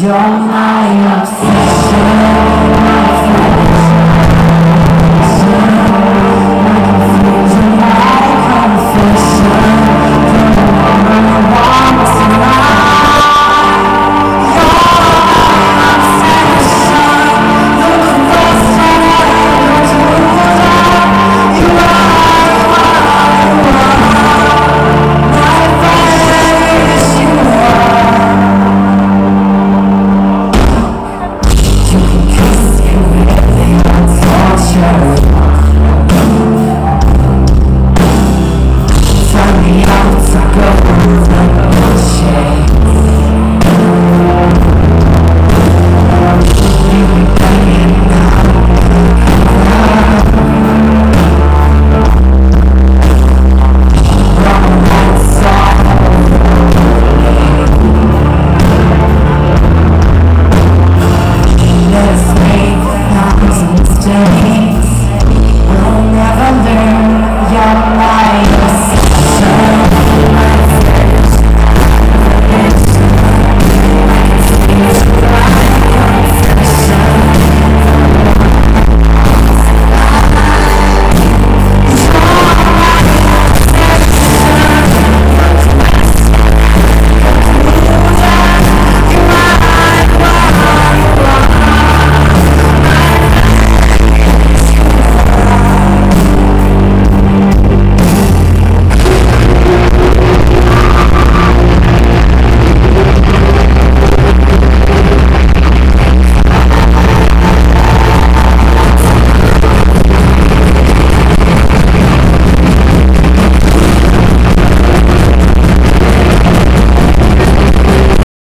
You're my obsession